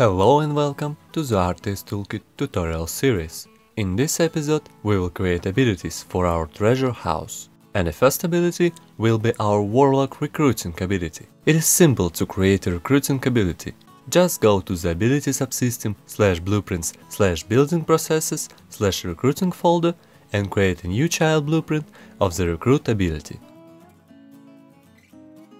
Hello and welcome to the RTS Toolkit tutorial series. In this episode we will create abilities for our treasure house. And the first ability will be our Warlock recruiting ability. It is simple to create a recruiting ability. Just go to the ability subsystem slash blueprints slash building processes slash recruiting folder and create a new child blueprint of the recruit ability.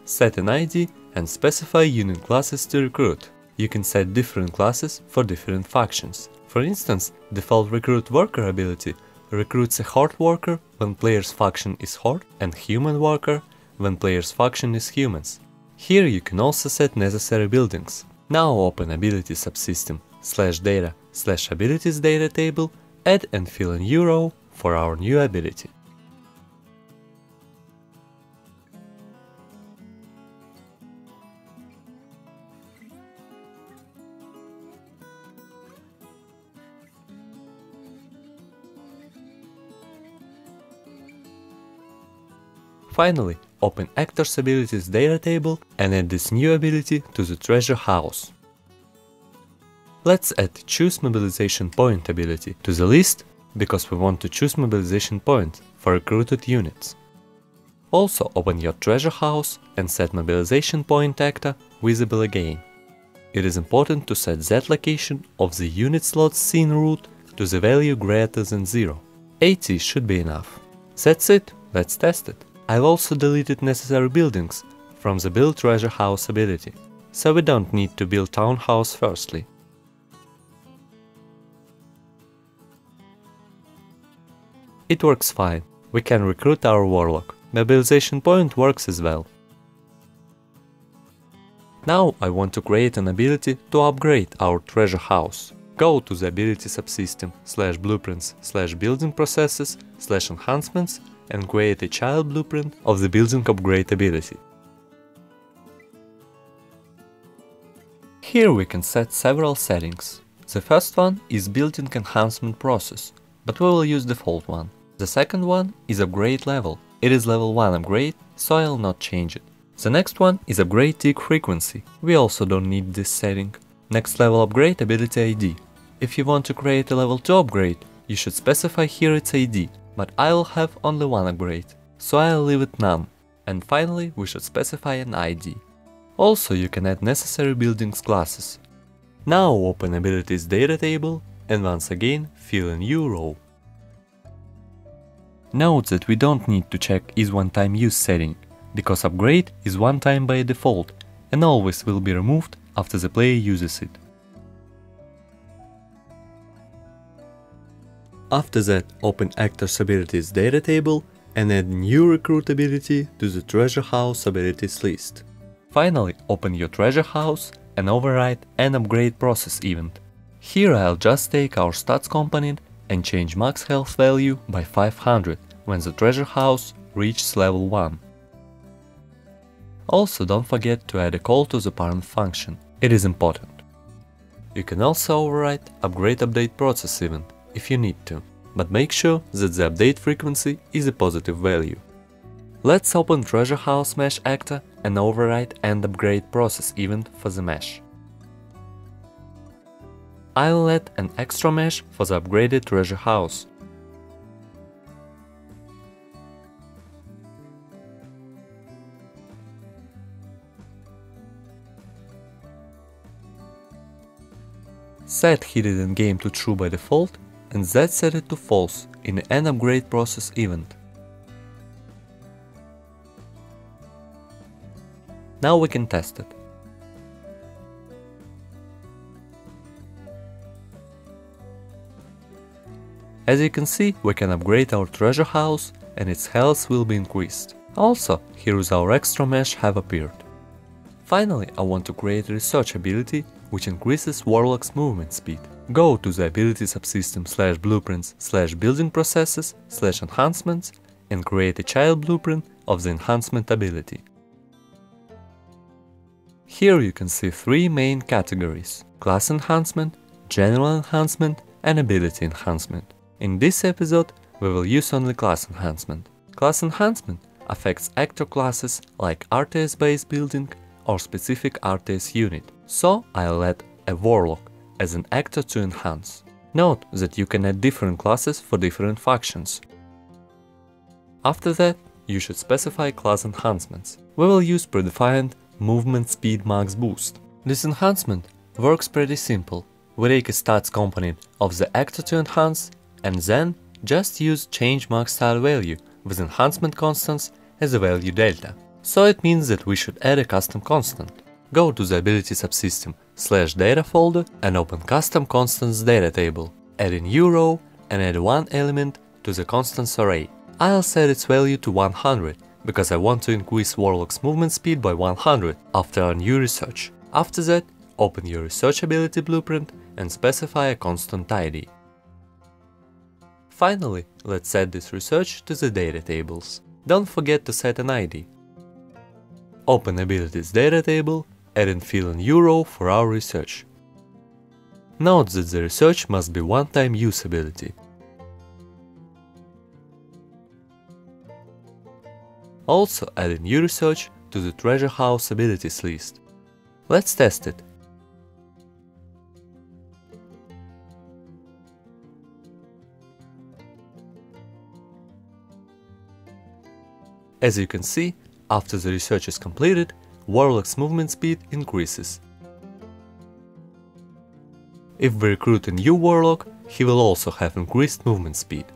Set an ID and specify unit classes to recruit you can set different classes for different factions. For instance, default recruit worker ability recruits a horde worker when player's faction is horde and human worker when player's faction is humans. Here you can also set necessary buildings. Now open ability subsystem slash data slash abilities data table, add and fill a new row for our new ability. Finally, open Actor's Abilities data table and add this new ability to the treasure house. Let's add Choose Mobilization Point ability to the list because we want to choose mobilization point for recruited units. Also open your treasure house and set mobilization point actor visible again. It is important to set that location of the unit slot scene root to the value greater than 0. 80 should be enough. That's it, let's test it. I've also deleted necessary buildings from the build treasure house ability, so we don't need to build townhouse firstly. It works fine, we can recruit our warlock, mobilization point works as well. Now I want to create an ability to upgrade our treasure house. Go to the ability subsystem slash blueprints slash building processes slash enhancements and create a child blueprint of the building upgrade ability. Here we can set several settings. The first one is building enhancement process, but we will use default one. The second one is upgrade level. It is level 1 upgrade, so I'll not change it. The next one is upgrade tick frequency. We also don't need this setting. Next level upgrade ability ID. If you want to create a level 2 upgrade, you should specify here its ID but I'll have only one upgrade, so I'll leave it none. And finally, we should specify an ID. Also, you can add necessary buildings classes. Now open abilities data table and once again fill a new row. Note that we don't need to check is one time use setting, because upgrade is one time by default and always will be removed after the player uses it. After that, open Actor's Abilities data table and add new recruit ability to the Treasure House abilities list. Finally, open your Treasure House and override an upgrade process event. Here I'll just take our stats component and change max health value by 500 when the treasure house reaches level 1. Also don't forget to add a call to the parent function, it is important. You can also override upgrade update process event if you need to, but make sure that the update frequency is a positive value. Let's open Treasure House Mesh Actor and override and upgrade process event for the mesh. I'll add an extra mesh for the upgraded Treasure House. Set hidden in game to true by default and that set it to false in an upgrade process event. Now we can test it. As you can see, we can upgrade our treasure house and its health will be increased. Also, here is our extra mesh have appeared. Finally, I want to create a research ability which increases Warlock's movement speed. Go to the ability subsystem slash blueprints slash building processes slash enhancements and create a child blueprint of the enhancement ability. Here you can see three main categories – class enhancement, general enhancement and ability enhancement. In this episode, we will use only class enhancement. Class enhancement affects actor classes like RTS-based building or specific RTS unit, so I'll add a Warlock as an actor to enhance. Note that you can add different classes for different factions. After that, you should specify class enhancements. We will use predefined movement speed max boost. This enhancement works pretty simple. We take a stats component of the actor to enhance and then just use change max style value with enhancement constants as a value delta. So it means that we should add a custom constant. Go to the ability subsystem slash data folder and open custom constants data table. Add a new row and add one element to the constants array. I'll set its value to 100 because I want to increase Warlock's movement speed by 100 after our new research. After that, open your research ability blueprint and specify a constant ID. Finally, let's set this research to the data tables. Don't forget to set an ID. Open abilities data table, add and fill a new row for our research. Note that the research must be one-time use ability. Also add new research to the treasure house abilities list. Let's test it. As you can see, after the research is completed, Warlock's movement speed increases. If we recruit a new Warlock, he will also have increased movement speed.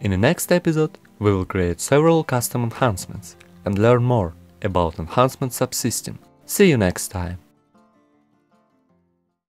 In the next episode, we will create several custom enhancements and learn more about enhancement subsystem. See you next time!